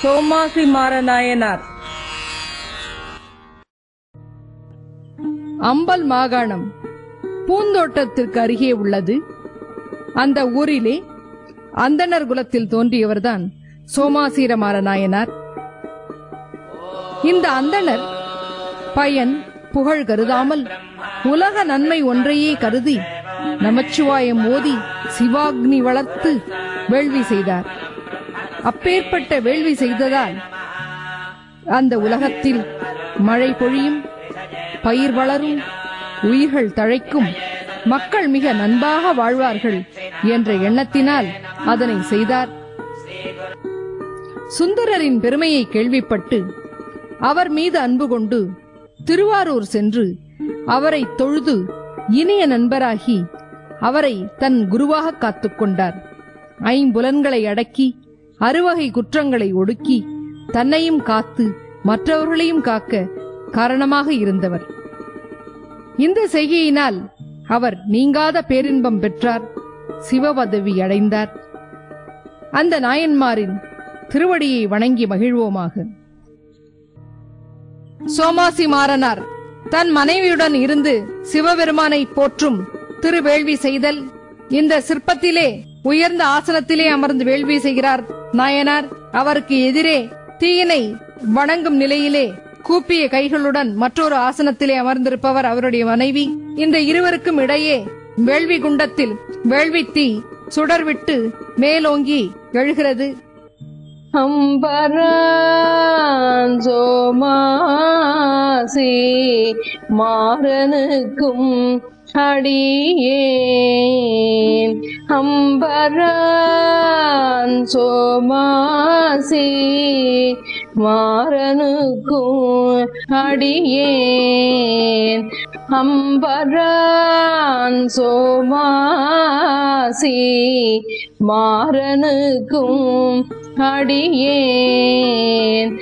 சோமாசி மாரநாயனார். அம்பல் மாகாணம் பூந்தோட்டத்திற்கு அருகே உள்ளது. அந்த ஊரிலே அந்தனர் குலத்தில் தோன்றியவர்தான் சோமாசீரமார நாயனார் இந்த அந்தணர் பயன் புகழ் கருதாமல் உலக நன்மை ஒன்றையே கருதி நமச்சிவாயம் மோதி சிவாக்னி வளர்த்து வேள்வி செய்தார். அப்பேற்பட்ட வேள்வி செய்ததால் அந்த உலகத்தில் மழை பொழியும் பயிர் வளரும் உயிர்கள் தழைக்கும் மக்கள் மிக நன்பாக வாழ்வார்கள் என்ற எண்ணத்தினால் அதனை செய்தார். சுந்தரரின் பெருமையை கேள்விப்பட்டு அவர் மீது அன்பு கொண்டு திருவாரூர் சென்று அவரை தொழுது இனிய நண்பராகி அவரை தன் குருவாக காத்துக்கொண்டார் ஐம்புலன்களை அடக்கி அறுவகை குற்றங்களை ஒடுக்கி தன்னையும் காத்து மற்றவர்களையும் காக்க காரணமாக இருந்தவர். இந்த செய்கையினால் அவர் நீங்காத பேரின்பம் பெற்றார் சிவபதவி அடைந்தார். அந்த நாயன்மாரின் திருவடியை வணங்கி மகிழ்வோமாக. சோமாசி மாறனார் தன் மனைவியுடன் இருந்து சிவபெருமானை போற்றும் திருவேள்வி செய்தல் இந்த சிற்பத்திலே உயர்ந்த ஆசனத்திலே அமர்ந்து வேள்வி செய்கிறார் நாயனார். அவருக்கு எதிரே தீயினை வணங்கும் நிலையிலே கூப்பிய கைகளுடன் மற்றொரு ஆசனத்திலே அமர்ந்திருப்பவர் அவருடைய மனைவி. இந்த இருவருக்கும் இடையே வேள்வி குண்டத்தில் வேள்வி தீ சுடர்விட்டு மேலோங்கி எழுகிறது. அம்பரான் மாறனுக்கும் அடியே. அம்பரான் சோமாசி மாறனுக்கும் அடியேன். அம்பரான் சோமாசி மாறனுக்கும் அடியேன்.